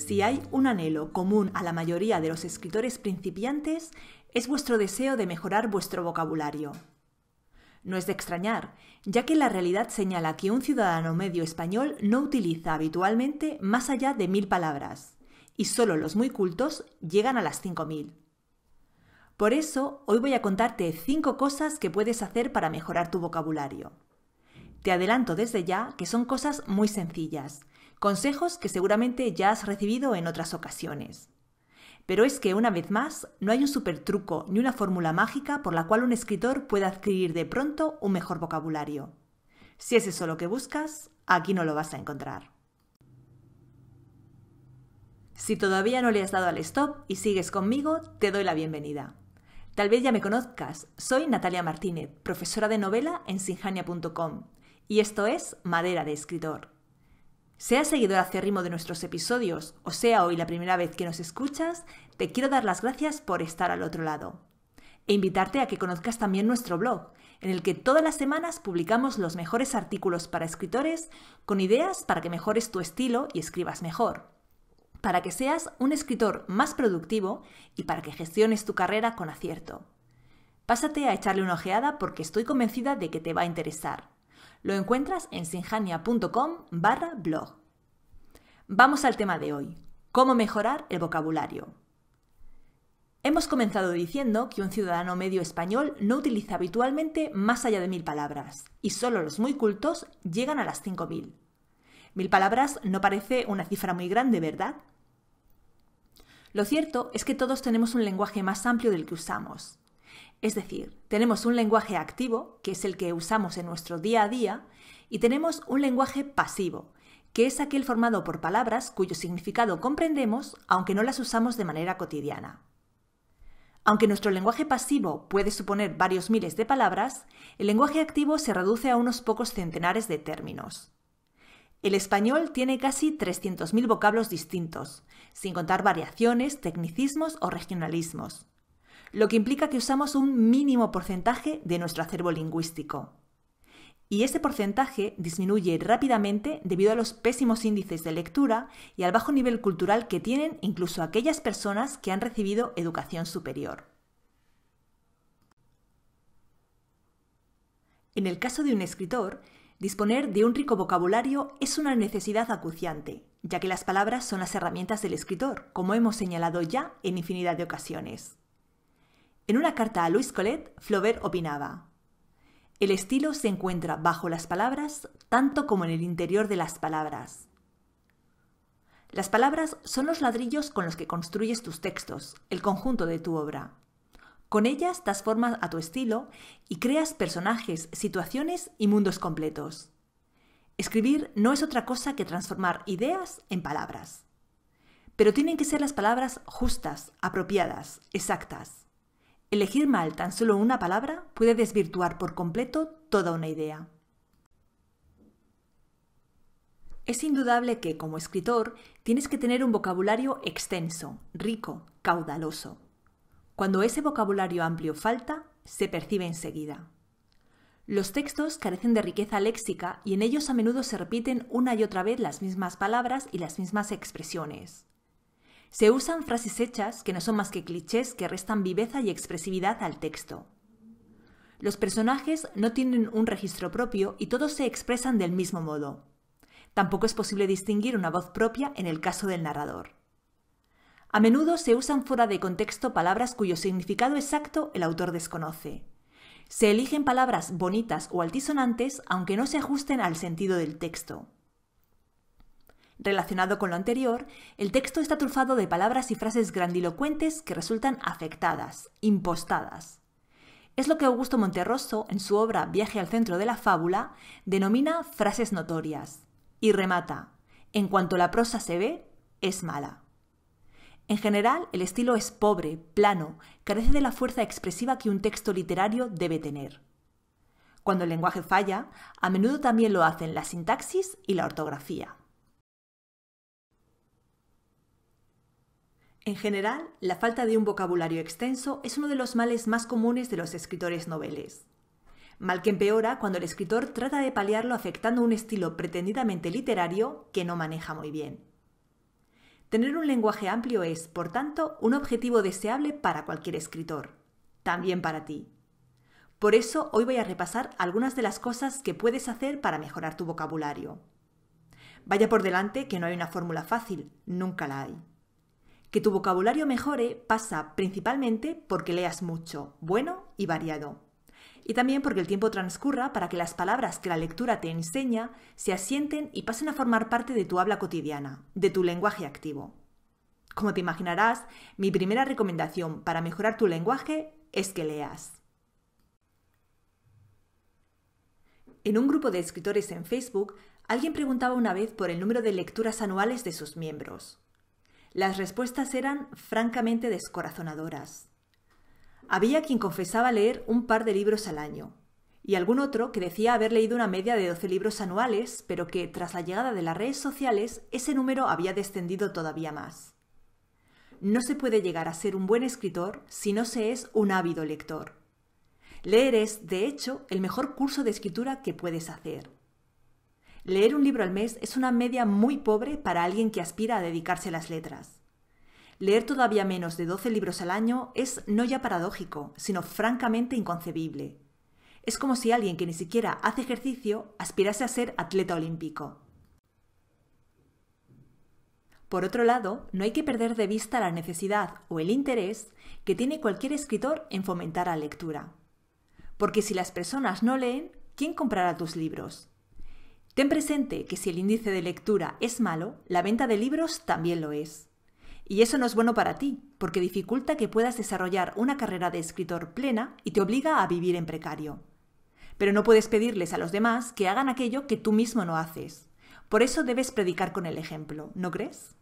Si hay un anhelo común a la mayoría de los escritores principiantes, es vuestro deseo de mejorar vuestro vocabulario. No es de extrañar, ya que la realidad señala que un ciudadano medio español no utiliza habitualmente más allá de mil palabras, y solo los muy cultos llegan a las cinco mil. Por eso, hoy voy a contarte cinco cosas que puedes hacer para mejorar tu vocabulario. Te adelanto desde ya que son cosas muy sencillas, consejos que seguramente ya has recibido en otras ocasiones. Pero es que, una vez más, no hay un super truco ni una fórmula mágica por la cual un escritor pueda adquirir de pronto un mejor vocabulario. Si es eso lo que buscas, aquí no lo vas a encontrar. Si todavía no le has dado al stop y sigues conmigo, te doy la bienvenida. Tal vez ya me conozcas, soy Natalia Martínez, profesora de novela en sinjania.com, y esto es Madera de Escritor. Sea seguidor acérrimo de nuestros episodios o sea hoy la primera vez que nos escuchas, te quiero dar las gracias por estar al otro lado. E invitarte a que conozcas también nuestro blog, en el que todas las semanas publicamos los mejores artículos para escritores con ideas para que mejores tu estilo y escribas mejor. Para que seas un escritor más productivo y para que gestiones tu carrera con acierto. Pásate a echarle una ojeada porque estoy convencida de que te va a interesar. Lo encuentras en sinjania.com barra blog. Vamos al tema de hoy. ¿Cómo mejorar el vocabulario? Hemos comenzado diciendo que un ciudadano medio español no utiliza habitualmente más allá de mil palabras, y solo los muy cultos llegan a las cinco mil. Mil palabras no parece una cifra muy grande, ¿verdad? Lo cierto es que todos tenemos un lenguaje más amplio del que usamos. Es decir, tenemos un lenguaje activo, que es el que usamos en nuestro día a día, y tenemos un lenguaje pasivo, que es aquel formado por palabras cuyo significado comprendemos aunque no las usamos de manera cotidiana. Aunque nuestro lenguaje pasivo puede suponer varios miles de palabras, el lenguaje activo se reduce a unos pocos centenares de términos. El español tiene casi 300.000 vocablos distintos, sin contar variaciones, tecnicismos o regionalismos lo que implica que usamos un mínimo porcentaje de nuestro acervo lingüístico. Y ese porcentaje disminuye rápidamente debido a los pésimos índices de lectura y al bajo nivel cultural que tienen incluso aquellas personas que han recibido educación superior. En el caso de un escritor, disponer de un rico vocabulario es una necesidad acuciante, ya que las palabras son las herramientas del escritor, como hemos señalado ya en infinidad de ocasiones. En una carta a Louis Colette, Flaubert opinaba, El estilo se encuentra bajo las palabras tanto como en el interior de las palabras. Las palabras son los ladrillos con los que construyes tus textos, el conjunto de tu obra. Con ellas das forma a tu estilo y creas personajes, situaciones y mundos completos. Escribir no es otra cosa que transformar ideas en palabras. Pero tienen que ser las palabras justas, apropiadas, exactas. Elegir mal tan solo una palabra puede desvirtuar por completo toda una idea. Es indudable que, como escritor, tienes que tener un vocabulario extenso, rico, caudaloso. Cuando ese vocabulario amplio falta, se percibe enseguida. Los textos carecen de riqueza léxica y en ellos a menudo se repiten una y otra vez las mismas palabras y las mismas expresiones. Se usan frases hechas que no son más que clichés que restan viveza y expresividad al texto. Los personajes no tienen un registro propio y todos se expresan del mismo modo. Tampoco es posible distinguir una voz propia en el caso del narrador. A menudo se usan fuera de contexto palabras cuyo significado exacto el autor desconoce. Se eligen palabras bonitas o altisonantes aunque no se ajusten al sentido del texto. Relacionado con lo anterior, el texto está trufado de palabras y frases grandilocuentes que resultan afectadas, impostadas. Es lo que Augusto Monterroso, en su obra Viaje al centro de la fábula, denomina frases notorias, y remata, en cuanto la prosa se ve, es mala. En general, el estilo es pobre, plano, carece de la fuerza expresiva que un texto literario debe tener. Cuando el lenguaje falla, a menudo también lo hacen la sintaxis y la ortografía. En general, la falta de un vocabulario extenso es uno de los males más comunes de los escritores noveles. Mal que empeora cuando el escritor trata de paliarlo afectando un estilo pretendidamente literario que no maneja muy bien. Tener un lenguaje amplio es, por tanto, un objetivo deseable para cualquier escritor, también para ti. Por eso hoy voy a repasar algunas de las cosas que puedes hacer para mejorar tu vocabulario. Vaya por delante que no hay una fórmula fácil, nunca la hay. Que tu vocabulario mejore pasa principalmente porque leas mucho, bueno y variado. Y también porque el tiempo transcurra para que las palabras que la lectura te enseña se asienten y pasen a formar parte de tu habla cotidiana, de tu lenguaje activo. Como te imaginarás, mi primera recomendación para mejorar tu lenguaje es que leas. En un grupo de escritores en Facebook Alguien preguntaba una vez por el número de lecturas anuales de sus miembros. Las respuestas eran francamente descorazonadoras. Había quien confesaba leer un par de libros al año, y algún otro que decía haber leído una media de 12 libros anuales, pero que tras la llegada de las redes sociales ese número había descendido todavía más. No se puede llegar a ser un buen escritor si no se es un ávido lector. Leer es, de hecho, el mejor curso de escritura que puedes hacer. Leer un libro al mes es una media muy pobre para alguien que aspira a dedicarse a las letras. Leer todavía menos de 12 libros al año es no ya paradójico, sino francamente inconcebible. Es como si alguien que ni siquiera hace ejercicio aspirase a ser atleta olímpico. Por otro lado, no hay que perder de vista la necesidad o el interés que tiene cualquier escritor en fomentar la lectura. Porque si las personas no leen, ¿quién comprará tus libros? Ten presente que si el índice de lectura es malo, la venta de libros también lo es. Y eso no es bueno para ti, porque dificulta que puedas desarrollar una carrera de escritor plena y te obliga a vivir en precario. Pero no puedes pedirles a los demás que hagan aquello que tú mismo no haces. Por eso debes predicar con el ejemplo, ¿no crees?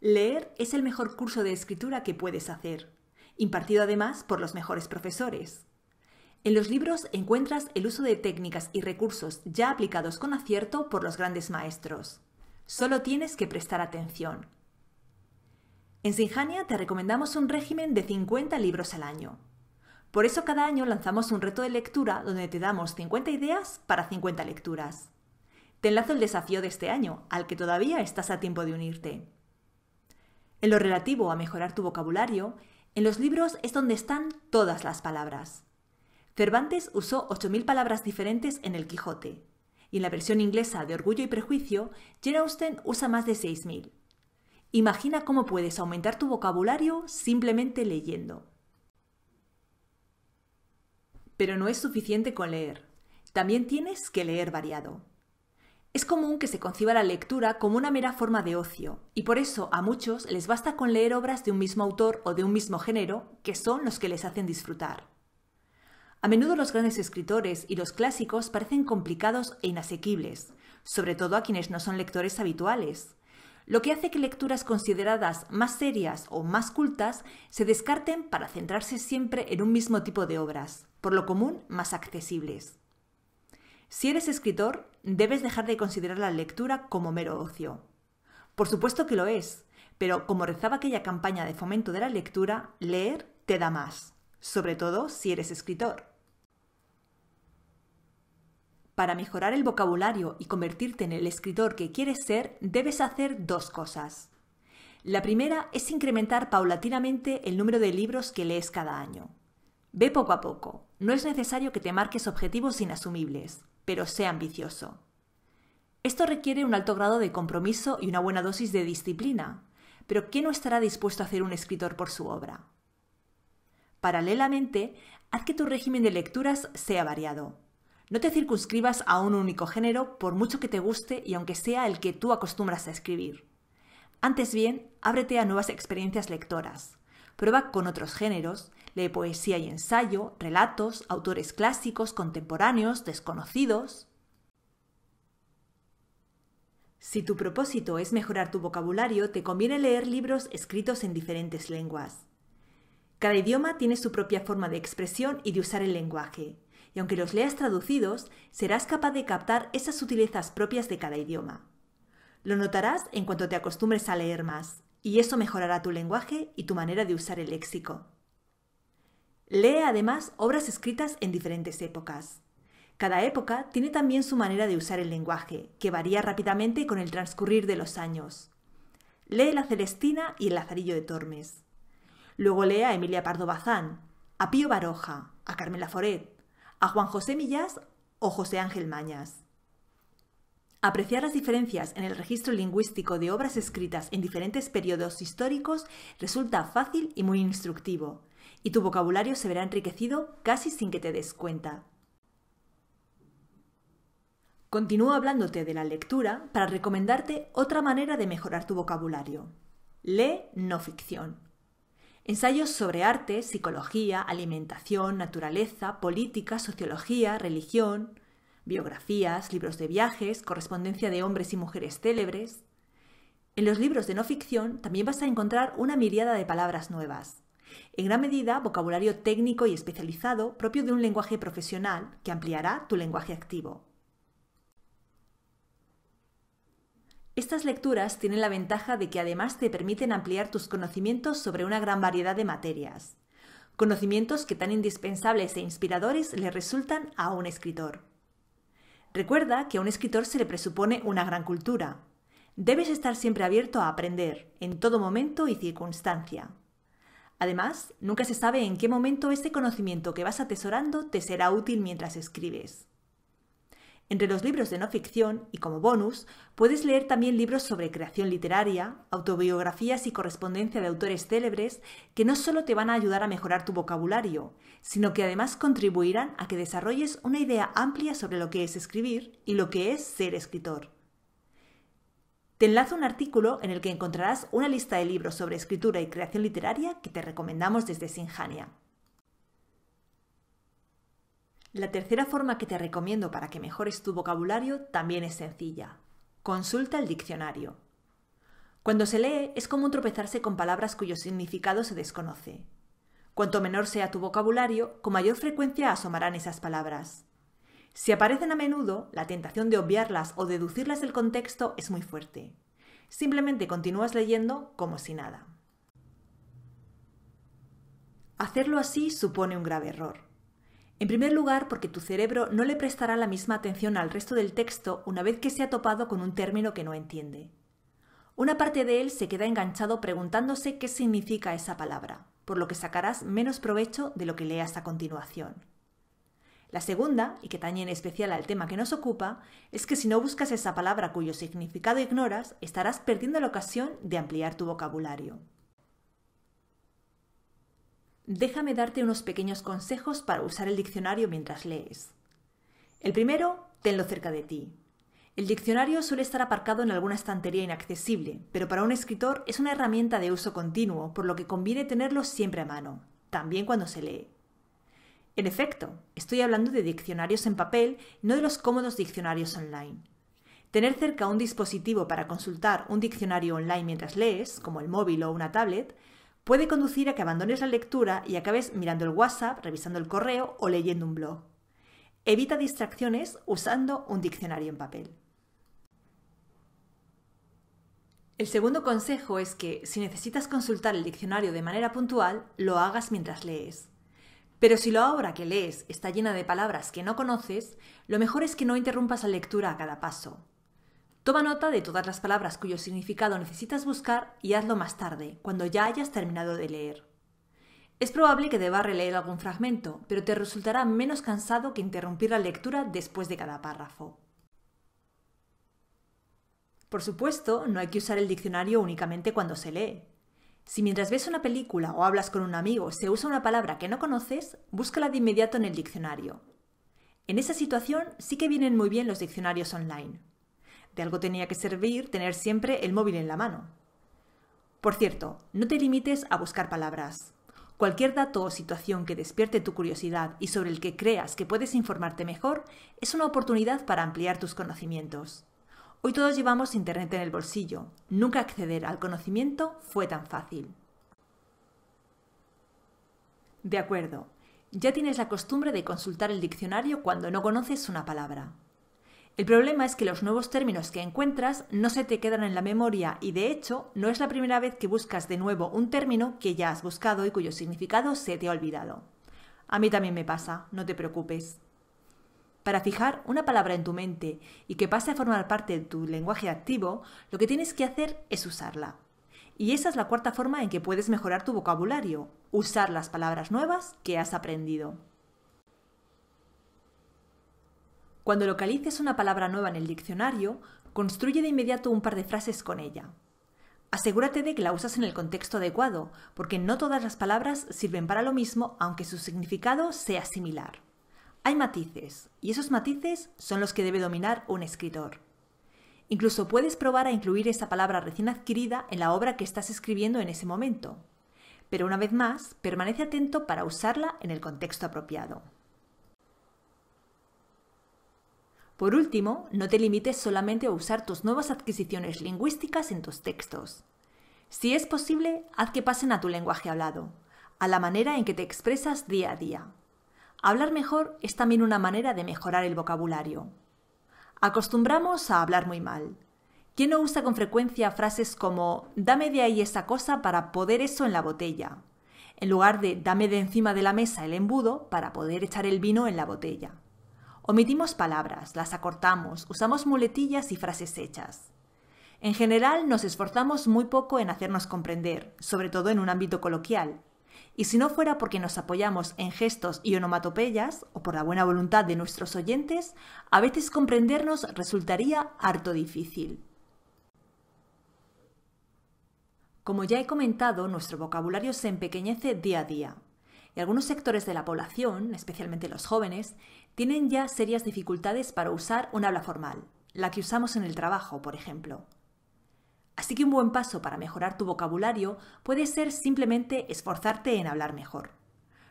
Leer es el mejor curso de escritura que puedes hacer, impartido además por los mejores profesores. En los libros encuentras el uso de técnicas y recursos ya aplicados con acierto por los grandes maestros. Solo tienes que prestar atención. En Sinjania te recomendamos un régimen de 50 libros al año. Por eso cada año lanzamos un reto de lectura donde te damos 50 ideas para 50 lecturas. Te enlazo el desafío de este año, al que todavía estás a tiempo de unirte. En lo relativo a mejorar tu vocabulario, en los libros es donde están todas las palabras. Cervantes usó 8.000 palabras diferentes en El Quijote, y en la versión inglesa de Orgullo y Prejuicio, Jane Austen usa más de 6.000. Imagina cómo puedes aumentar tu vocabulario simplemente leyendo. Pero no es suficiente con leer. También tienes que leer variado. Es común que se conciba la lectura como una mera forma de ocio, y por eso a muchos les basta con leer obras de un mismo autor o de un mismo género, que son los que les hacen disfrutar. A menudo los grandes escritores y los clásicos parecen complicados e inasequibles, sobre todo a quienes no son lectores habituales, lo que hace que lecturas consideradas más serias o más cultas se descarten para centrarse siempre en un mismo tipo de obras, por lo común más accesibles. Si eres escritor, debes dejar de considerar la lectura como mero ocio. Por supuesto que lo es, pero como rezaba aquella campaña de fomento de la lectura, leer te da más, sobre todo si eres escritor. Para mejorar el vocabulario y convertirte en el escritor que quieres ser, debes hacer dos cosas. La primera es incrementar paulatinamente el número de libros que lees cada año. Ve poco a poco. No es necesario que te marques objetivos inasumibles, pero sé ambicioso. Esto requiere un alto grado de compromiso y una buena dosis de disciplina, pero ¿qué no estará dispuesto a hacer un escritor por su obra? Paralelamente, haz que tu régimen de lecturas sea variado. No te circunscribas a un único género por mucho que te guste y aunque sea el que tú acostumbras a escribir. Antes bien, ábrete a nuevas experiencias lectoras. Prueba con otros géneros, lee poesía y ensayo, relatos, autores clásicos, contemporáneos, desconocidos. Si tu propósito es mejorar tu vocabulario, te conviene leer libros escritos en diferentes lenguas. Cada idioma tiene su propia forma de expresión y de usar el lenguaje, y aunque los leas traducidos, serás capaz de captar esas sutilezas propias de cada idioma. Lo notarás en cuanto te acostumbres a leer más, y eso mejorará tu lenguaje y tu manera de usar el léxico. Lee además obras escritas en diferentes épocas. Cada época tiene también su manera de usar el lenguaje, que varía rápidamente con el transcurrir de los años. Lee La Celestina y El Lazarillo de Tormes. Luego lee a Emilia Pardo Bazán, a Pío Baroja, a Carmela Foret, a Juan José Millás o José Ángel Mañas. Apreciar las diferencias en el registro lingüístico de obras escritas en diferentes periodos históricos resulta fácil y muy instructivo, y tu vocabulario se verá enriquecido casi sin que te des cuenta. Continúo hablándote de la lectura para recomendarte otra manera de mejorar tu vocabulario. Lee no ficción. Ensayos sobre arte, psicología, alimentación, naturaleza, política, sociología, religión, biografías, libros de viajes, correspondencia de hombres y mujeres célebres. En los libros de no ficción también vas a encontrar una miriada de palabras nuevas. En gran medida, vocabulario técnico y especializado propio de un lenguaje profesional que ampliará tu lenguaje activo. Estas lecturas tienen la ventaja de que además te permiten ampliar tus conocimientos sobre una gran variedad de materias, conocimientos que tan indispensables e inspiradores le resultan a un escritor. Recuerda que a un escritor se le presupone una gran cultura. Debes estar siempre abierto a aprender, en todo momento y circunstancia. Además, nunca se sabe en qué momento ese conocimiento que vas atesorando te será útil mientras escribes. Entre los libros de no ficción y como bonus, puedes leer también libros sobre creación literaria, autobiografías y correspondencia de autores célebres que no solo te van a ayudar a mejorar tu vocabulario, sino que además contribuirán a que desarrolles una idea amplia sobre lo que es escribir y lo que es ser escritor. Te enlazo un artículo en el que encontrarás una lista de libros sobre escritura y creación literaria que te recomendamos desde Sinjania. La tercera forma que te recomiendo para que mejores tu vocabulario también es sencilla. Consulta el diccionario. Cuando se lee es común tropezarse con palabras cuyo significado se desconoce. Cuanto menor sea tu vocabulario, con mayor frecuencia asomarán esas palabras. Si aparecen a menudo, la tentación de obviarlas o deducirlas del contexto es muy fuerte. Simplemente continúas leyendo como si nada. Hacerlo así supone un grave error. En primer lugar, porque tu cerebro no le prestará la misma atención al resto del texto una vez que se ha topado con un término que no entiende. Una parte de él se queda enganchado preguntándose qué significa esa palabra, por lo que sacarás menos provecho de lo que leas a continuación. La segunda, y que tañe en especial al tema que nos ocupa, es que si no buscas esa palabra cuyo significado ignoras, estarás perdiendo la ocasión de ampliar tu vocabulario déjame darte unos pequeños consejos para usar el diccionario mientras lees. El primero, tenlo cerca de ti. El diccionario suele estar aparcado en alguna estantería inaccesible, pero para un escritor es una herramienta de uso continuo, por lo que conviene tenerlo siempre a mano, también cuando se lee. En efecto, estoy hablando de diccionarios en papel, no de los cómodos diccionarios online. Tener cerca un dispositivo para consultar un diccionario online mientras lees, como el móvil o una tablet, puede conducir a que abandones la lectura y acabes mirando el WhatsApp, revisando el correo o leyendo un blog. Evita distracciones usando un diccionario en papel. El segundo consejo es que si necesitas consultar el diccionario de manera puntual, lo hagas mientras lees. Pero si la obra que lees está llena de palabras que no conoces, lo mejor es que no interrumpas la lectura a cada paso. Toma nota de todas las palabras cuyo significado necesitas buscar y hazlo más tarde, cuando ya hayas terminado de leer. Es probable que debas releer algún fragmento, pero te resultará menos cansado que interrumpir la lectura después de cada párrafo. Por supuesto, no hay que usar el diccionario únicamente cuando se lee. Si mientras ves una película o hablas con un amigo se usa una palabra que no conoces, búscala de inmediato en el diccionario. En esa situación sí que vienen muy bien los diccionarios online. De algo tenía que servir tener siempre el móvil en la mano. Por cierto, no te limites a buscar palabras. Cualquier dato o situación que despierte tu curiosidad y sobre el que creas que puedes informarte mejor es una oportunidad para ampliar tus conocimientos. Hoy todos llevamos Internet en el bolsillo. Nunca acceder al conocimiento fue tan fácil. De acuerdo, ya tienes la costumbre de consultar el diccionario cuando no conoces una palabra. El problema es que los nuevos términos que encuentras no se te quedan en la memoria y de hecho no es la primera vez que buscas de nuevo un término que ya has buscado y cuyo significado se te ha olvidado. A mí también me pasa, no te preocupes. Para fijar una palabra en tu mente y que pase a formar parte de tu lenguaje activo, lo que tienes que hacer es usarla. Y esa es la cuarta forma en que puedes mejorar tu vocabulario, usar las palabras nuevas que has aprendido. Cuando localices una palabra nueva en el diccionario, construye de inmediato un par de frases con ella. Asegúrate de que la usas en el contexto adecuado, porque no todas las palabras sirven para lo mismo aunque su significado sea similar. Hay matices, y esos matices son los que debe dominar un escritor. Incluso puedes probar a incluir esa palabra recién adquirida en la obra que estás escribiendo en ese momento. Pero una vez más, permanece atento para usarla en el contexto apropiado. Por último, no te limites solamente a usar tus nuevas adquisiciones lingüísticas en tus textos. Si es posible, haz que pasen a tu lenguaje hablado, a la manera en que te expresas día a día. Hablar mejor es también una manera de mejorar el vocabulario. Acostumbramos a hablar muy mal. ¿Quién no usa con frecuencia frases como dame de ahí esa cosa para poder eso en la botella? En lugar de dame de encima de la mesa el embudo para poder echar el vino en la botella. Omitimos palabras, las acortamos, usamos muletillas y frases hechas. En general nos esforzamos muy poco en hacernos comprender, sobre todo en un ámbito coloquial, y si no fuera porque nos apoyamos en gestos y onomatopeyas, o por la buena voluntad de nuestros oyentes, a veces comprendernos resultaría harto difícil. Como ya he comentado, nuestro vocabulario se empequeñece día a día, y algunos sectores de la población, especialmente los jóvenes, tienen ya serias dificultades para usar un habla formal, la que usamos en el trabajo, por ejemplo. Así que un buen paso para mejorar tu vocabulario puede ser simplemente esforzarte en hablar mejor.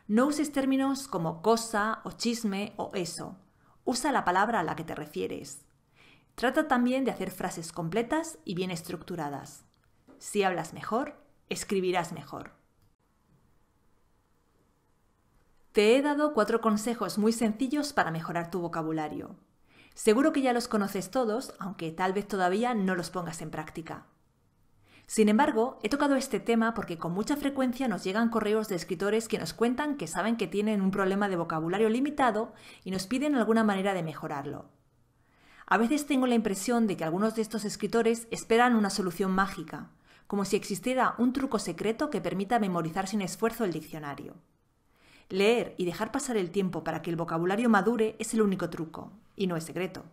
No uses términos como cosa o chisme o eso. Usa la palabra a la que te refieres. Trata también de hacer frases completas y bien estructuradas. Si hablas mejor, escribirás mejor. Te he dado cuatro consejos muy sencillos para mejorar tu vocabulario. Seguro que ya los conoces todos, aunque tal vez todavía no los pongas en práctica. Sin embargo, he tocado este tema porque con mucha frecuencia nos llegan correos de escritores que nos cuentan que saben que tienen un problema de vocabulario limitado y nos piden alguna manera de mejorarlo. A veces tengo la impresión de que algunos de estos escritores esperan una solución mágica, como si existiera un truco secreto que permita memorizar sin esfuerzo el diccionario. Leer y dejar pasar el tiempo para que el vocabulario madure es el único truco, y no es secreto.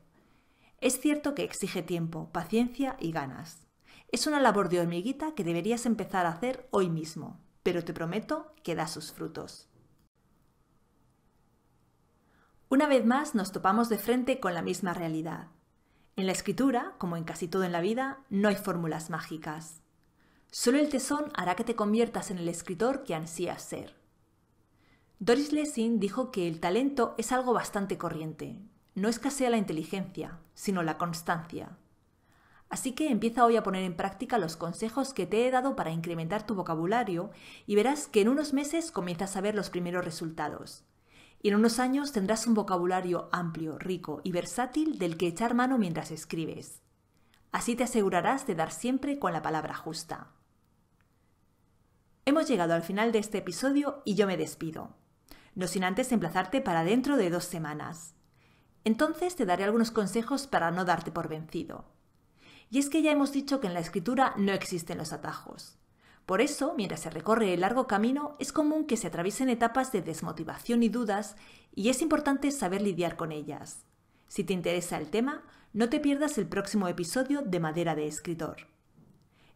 Es cierto que exige tiempo, paciencia y ganas. Es una labor de hormiguita que deberías empezar a hacer hoy mismo, pero te prometo que da sus frutos. Una vez más nos topamos de frente con la misma realidad. En la escritura, como en casi todo en la vida, no hay fórmulas mágicas. Solo el tesón hará que te conviertas en el escritor que ansías ser. Doris Lessing dijo que el talento es algo bastante corriente. No escasea la inteligencia, sino la constancia. Así que empieza hoy a poner en práctica los consejos que te he dado para incrementar tu vocabulario y verás que en unos meses comienzas a ver los primeros resultados. Y en unos años tendrás un vocabulario amplio, rico y versátil del que echar mano mientras escribes. Así te asegurarás de dar siempre con la palabra justa. Hemos llegado al final de este episodio y yo me despido. No sin antes emplazarte para dentro de dos semanas. Entonces te daré algunos consejos para no darte por vencido. Y es que ya hemos dicho que en la escritura no existen los atajos. Por eso, mientras se recorre el largo camino, es común que se atraviesen etapas de desmotivación y dudas, y es importante saber lidiar con ellas. Si te interesa el tema, no te pierdas el próximo episodio de Madera de Escritor.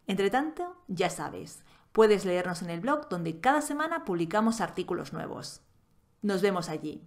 Entre tanto, ya sabes, puedes leernos en el blog donde cada semana publicamos artículos nuevos. Nos vemos allí.